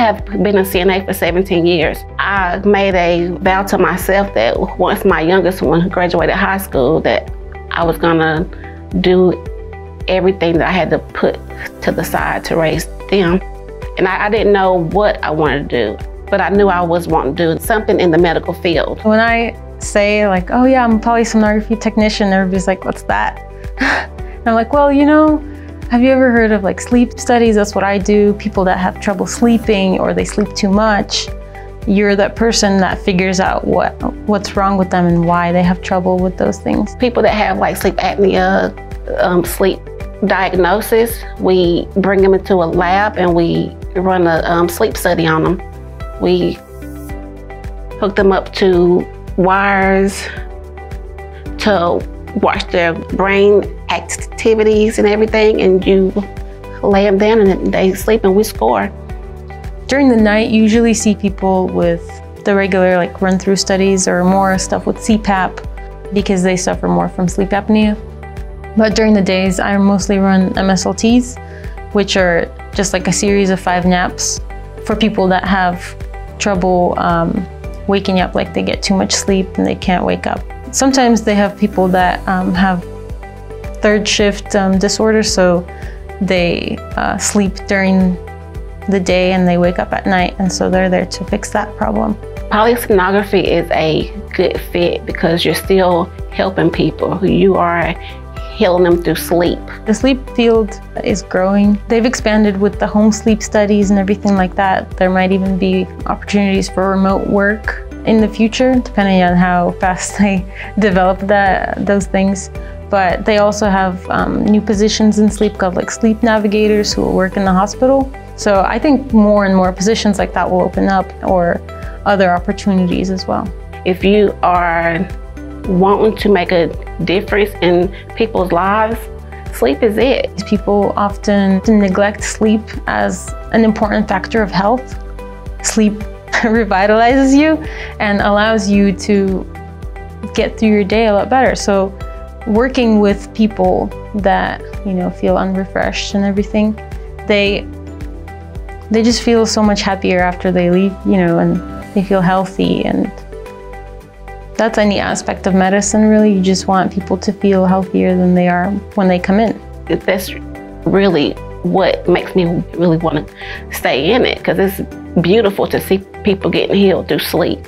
have been a CNA for 17 years. I made a vow to myself that once my youngest one graduated high school, that I was gonna do everything that I had to put to the side to raise them. And I, I didn't know what I wanted to do, but I knew I was wanting to do something in the medical field. When I say like, oh yeah, I'm a polysomnography technician, everybody's like, what's that? and I'm like, well, you know, have you ever heard of like sleep studies? That's what I do. People that have trouble sleeping or they sleep too much. You're that person that figures out what what's wrong with them and why they have trouble with those things. People that have like sleep apnea, um, sleep diagnosis, we bring them into a lab and we run a um, sleep study on them. We hook them up to wires to watch their brain activities and everything, and you lay them down and they sleep and we score. During the night, you usually see people with the regular like run through studies or more stuff with CPAP because they suffer more from sleep apnea. But during the days, I mostly run MSLTs, which are just like a series of five naps for people that have trouble um, waking up, like they get too much sleep and they can't wake up. Sometimes they have people that um, have third shift um, disorder, so they uh, sleep during the day and they wake up at night, and so they're there to fix that problem. Polysomnography is a good fit because you're still helping people. You are healing them through sleep. The sleep field is growing. They've expanded with the home sleep studies and everything like that. There might even be opportunities for remote work in the future, depending on how fast they develop that, those things. But they also have um, new positions in sleep called like sleep navigators who will work in the hospital. So I think more and more positions like that will open up or other opportunities as well. If you are wanting to make a difference in people's lives, sleep is it. People often neglect sleep as an important factor of health. Sleep revitalizes you and allows you to get through your day a lot better. So working with people that, you know, feel unrefreshed and everything, they they just feel so much happier after they leave, you know, and they feel healthy and that's any aspect of medicine really. You just want people to feel healthier than they are when they come in. That's really what makes me really want to stay in it because it's beautiful to see people getting healed through sleep.